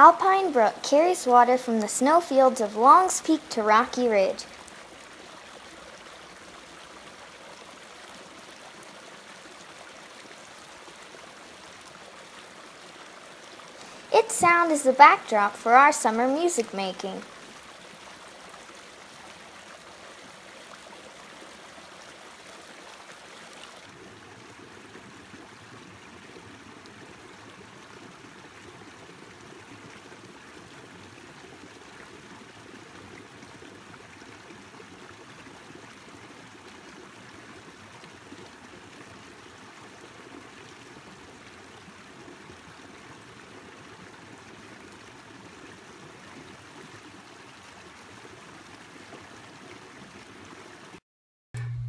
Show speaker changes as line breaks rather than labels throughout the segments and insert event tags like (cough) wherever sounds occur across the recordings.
Alpine Brook carries water from the snowfields of Longs Peak to Rocky Ridge. Its sound is the backdrop for our summer music making.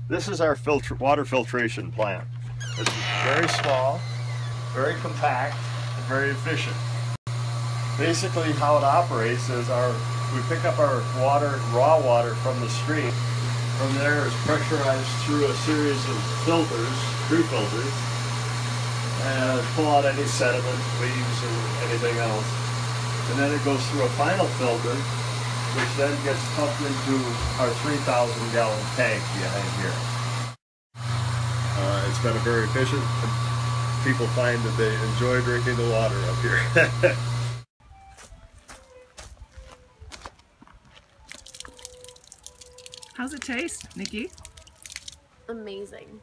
This is our filter, water filtration plant. It's very small, very compact, and very efficient. Basically how it operates is our we pick up our water, raw water from the stream. From there it's pressurized through a series of filters, true filters, and pull out any sediment, leaves, and anything else. And then it goes through a final filter which then gets pumped into our 3,000 gallon tank behind here. Uh, it's been a very efficient. People find that they enjoy drinking the water up here. (laughs)
How's it taste, Nikki?
Amazing.